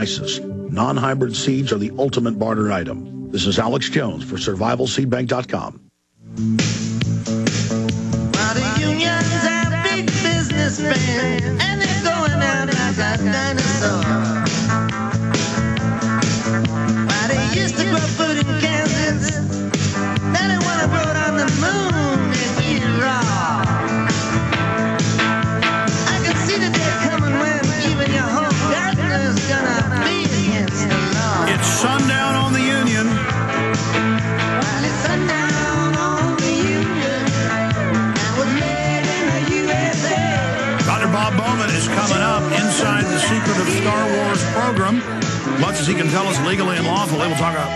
ISIS. Non-hybrid seeds are the ultimate barter item. This is Alex Jones for SurvivalSeedBank.com. is coming up inside the Secret of Star Wars program. Much as he can tell us legally and lawfully, we'll talk about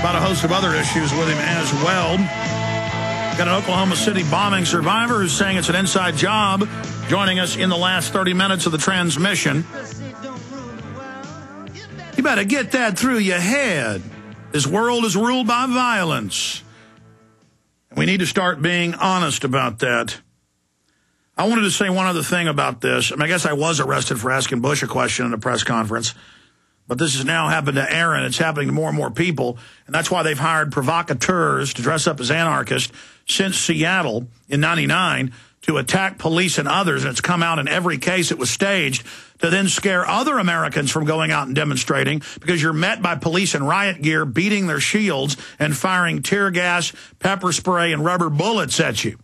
about a host of other issues with him as well. Got an Oklahoma City bombing survivor who's saying it's an inside job, joining us in the last 30 minutes of the transmission. You better get that through your head. This world is ruled by violence. We need to start being honest about that. I wanted to say one other thing about this. I, mean, I guess I was arrested for asking Bush a question in a press conference, but this has now happened to Aaron. It's happening to more and more people, and that's why they've hired provocateurs to dress up as anarchists since Seattle in 99 to attack police and others, and it's come out in every case it was staged to then scare other Americans from going out and demonstrating because you're met by police in riot gear beating their shields and firing tear gas, pepper spray, and rubber bullets at you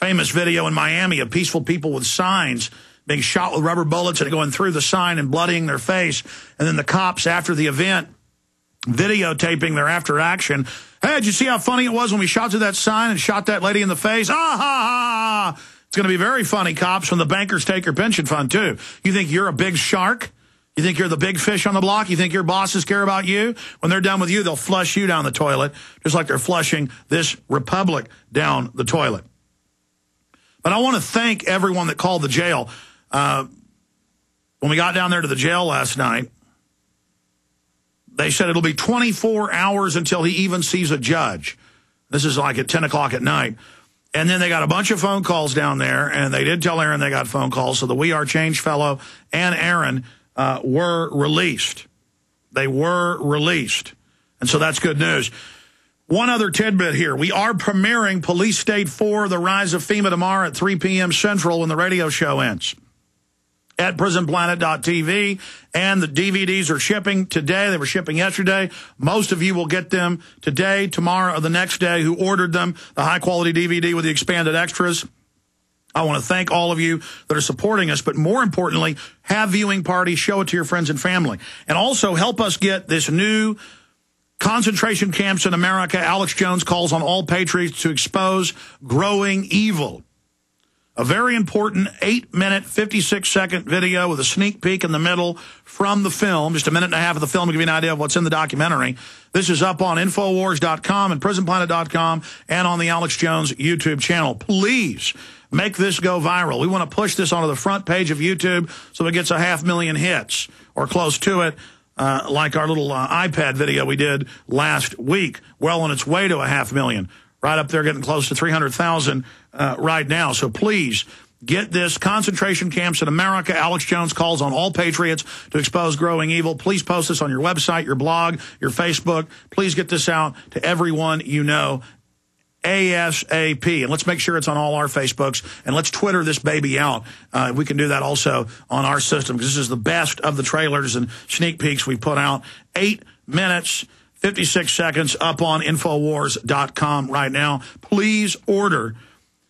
famous video in Miami of peaceful people with signs being shot with rubber bullets and going through the sign and bloodying their face. And then the cops after the event videotaping their after action. Hey, did you see how funny it was when we shot through that sign and shot that lady in the face? Ah, ha, ha, ha. It's going to be very funny, cops, when the bankers take your pension fund, too. You think you're a big shark? You think you're the big fish on the block? You think your bosses care about you? When they're done with you, they'll flush you down the toilet, just like they're flushing this republic down the toilet. But I want to thank everyone that called the jail. Uh, when we got down there to the jail last night, they said it'll be 24 hours until he even sees a judge. This is like at 10 o'clock at night. And then they got a bunch of phone calls down there, and they did tell Aaron they got phone calls. So the We Are Change fellow and Aaron uh, were released. They were released. And so that's good news. One other tidbit here. We are premiering Police State 4, The Rise of FEMA tomorrow at 3 p.m. Central when the radio show ends at prisonplanet.tv. And the DVDs are shipping today. They were shipping yesterday. Most of you will get them today, tomorrow, or the next day who ordered them, the high-quality DVD with the expanded extras. I want to thank all of you that are supporting us, but more importantly, have viewing parties, show it to your friends and family. And also help us get this new concentration camps in America. Alex Jones calls on all patriots to expose growing evil. A very important 8-minute, 56-second video with a sneak peek in the middle from the film, just a minute and a half of the film to give you an idea of what's in the documentary. This is up on Infowars.com and PrisonPlanet.com and on the Alex Jones YouTube channel. Please make this go viral. We want to push this onto the front page of YouTube so it gets a half million hits or close to it. Uh, like our little uh, iPad video we did last week, well on its way to a half million. Right up there, getting close to 300,000 uh, right now. So please get this concentration camps in America. Alex Jones calls on all patriots to expose growing evil. Please post this on your website, your blog, your Facebook. Please get this out to everyone you know. ASAP. And let's make sure it's on all our Facebooks. And let's Twitter this baby out. Uh, we can do that also on our system because this is the best of the trailers and sneak peeks we put out. Eight minutes, 56 seconds up on Infowars.com right now. Please order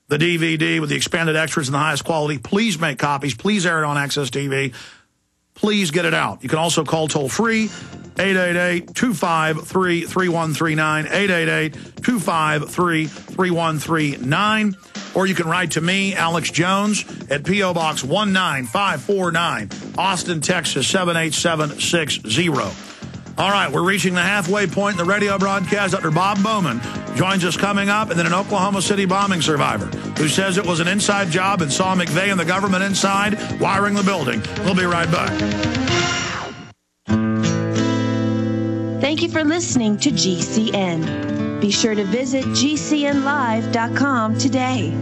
the DVD with the expanded extras and the highest quality. Please make copies. Please air it on Access TV. Please get it out. You can also call toll free 888-253-3139, 888-253-3139. Or you can write to me, Alex Jones, at P.O. Box 19549, Austin, Texas 78760. All right, we're reaching the halfway point in the radio broadcast. Dr. Bob Bowman joins us coming up, and then an Oklahoma City bombing survivor who says it was an inside job and saw McVeigh and the government inside wiring the building. We'll be right back. Thank you for listening to GCN. Be sure to visit GCNlive.com today.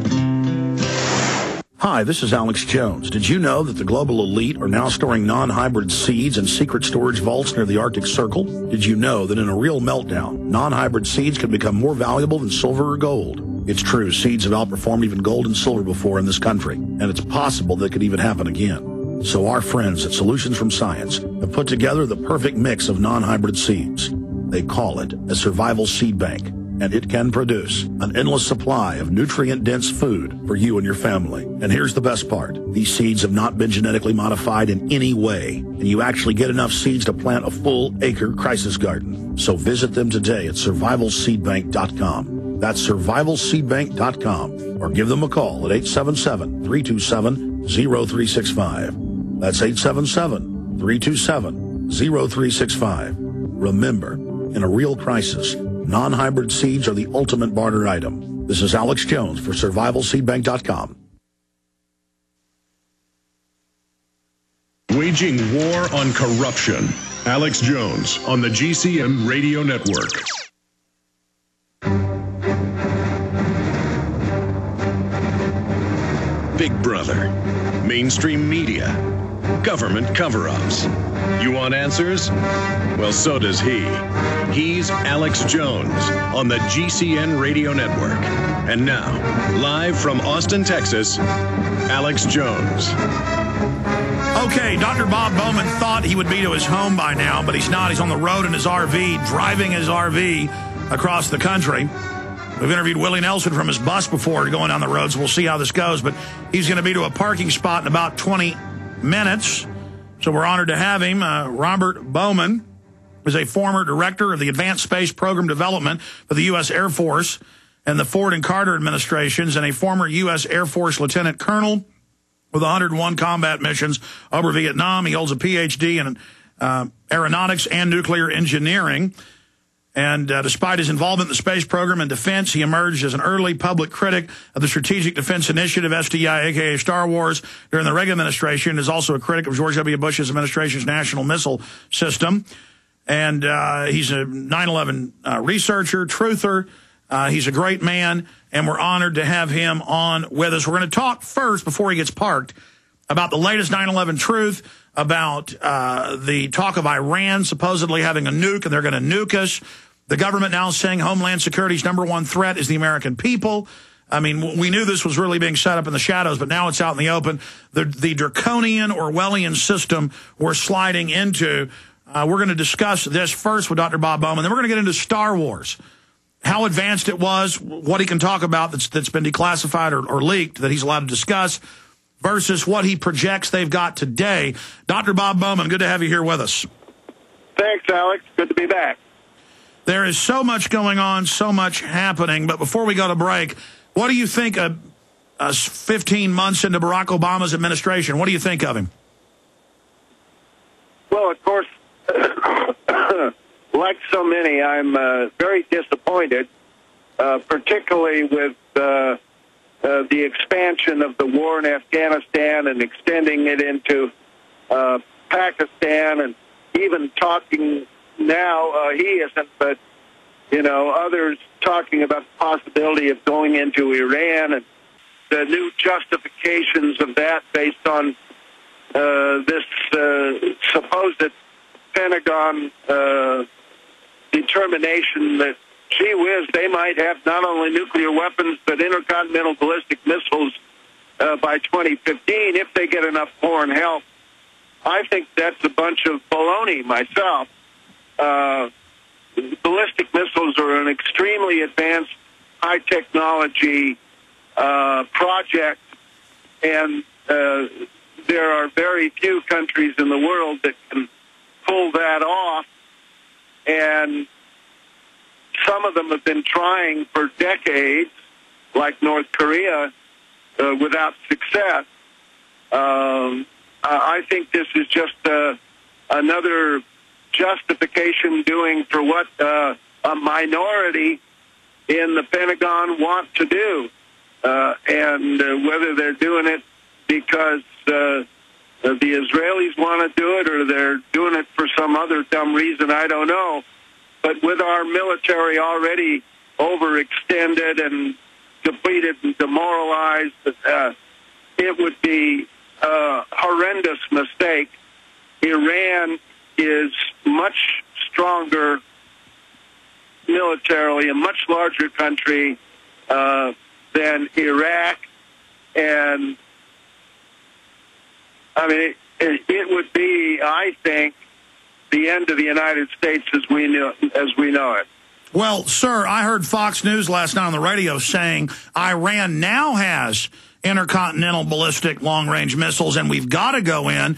Hi, this is Alex Jones. Did you know that the global elite are now storing non-hybrid seeds in secret storage vaults near the Arctic Circle? Did you know that in a real meltdown, non-hybrid seeds can become more valuable than silver or gold? It's true, seeds have outperformed even gold and silver before in this country, and it's possible that could even happen again. So our friends at Solutions from Science have put together the perfect mix of non-hybrid seeds. They call it a survival seed bank and it can produce an endless supply of nutrient-dense food for you and your family. And here's the best part. These seeds have not been genetically modified in any way, and you actually get enough seeds to plant a full acre crisis garden. So visit them today at survivalseedbank.com. That's survivalseedbank.com or give them a call at 877-327-0365. That's 877-327-0365. Remember, in a real crisis, non-hybrid seeds are the ultimate barter item. This is Alex Jones for survivalseedbank.com. Waging war on corruption. Alex Jones on the GCN Radio Network. Big Brother, mainstream media, government cover ups. You want answers? Well, so does he. He's Alex Jones on the GCN Radio Network. And now, live from Austin, Texas, Alex Jones. Okay, Dr. Bob Bowman thought he would be to his home by now, but he's not. He's on the road in his RV, driving his RV across the country. We've interviewed Willie Nelson from his bus before going down the roads. so we'll see how this goes. But he's going to be to a parking spot in about 20 minutes. So we're honored to have him. Uh, Robert Bowman is a former director of the Advanced Space Program Development for the U.S. Air Force and the Ford and Carter administrations, and a former U.S. Air Force lieutenant colonel with 101 combat missions over Vietnam. He holds a Ph.D. in uh, aeronautics and nuclear engineering. And uh, despite his involvement in the space program and defense, he emerged as an early public critic of the Strategic Defense Initiative, SDI, aka Star Wars, during the Reagan administration, is also a critic of George W. Bush's administration's national missile system. And uh, he's a 9-11 uh, researcher, truther. Uh, he's a great man, and we're honored to have him on with us. We're going to talk first, before he gets parked, about the latest 9-11 truth, about uh, the talk of Iran supposedly having a nuke, and they're going to nuke us. The government now saying Homeland Security's number one threat is the American people. I mean, we knew this was really being set up in the shadows, but now it's out in the open. The, the draconian Orwellian system we're sliding into. Uh, we're going to discuss this first with Dr. Bob Bowman. Then we're going to get into Star Wars, how advanced it was, what he can talk about that's, that's been declassified or, or leaked that he's allowed to discuss, versus what he projects they've got today. Dr. Bob Bowman, good to have you here with us. Thanks, Alex. Good to be back. There is so much going on, so much happening. But before we go to break, what do you think of uh, 15 months into Barack Obama's administration? What do you think of him? Well, of course, like so many, I'm uh, very disappointed, uh, particularly with uh, uh, the expansion of the war in Afghanistan and extending it into uh, Pakistan and even talking now, uh, he isn't, but, you know, others talking about the possibility of going into Iran and the new justifications of that based on uh, this uh, supposed Pentagon uh, determination that, gee whiz, they might have not only nuclear weapons but intercontinental ballistic missiles uh, by 2015 if they get enough foreign help. I think that's a bunch of baloney myself. Uh, ballistic missiles are an extremely advanced, high technology uh, project, and uh, there are very few countries in the world that can pull that off. And some of them have been trying for decades, like North Korea, uh, without success. Um, I think this is just uh, another justification doing for what uh, a minority in the Pentagon want to do, uh, and uh, whether they're doing it because uh, the Israelis want to do it or they're doing it for some other dumb reason, I don't know. But with our military already overextended and depleted and demoralized, uh, it would be a horrendous mistake. Iran is much stronger militarily, a much larger country uh, than Iraq, and I mean, it, it, would be, I think, the end of the United States as we know as we know it. Well, sir, I heard Fox News last night on the radio saying Iran now has intercontinental ballistic long-range missiles, and we've got to go in.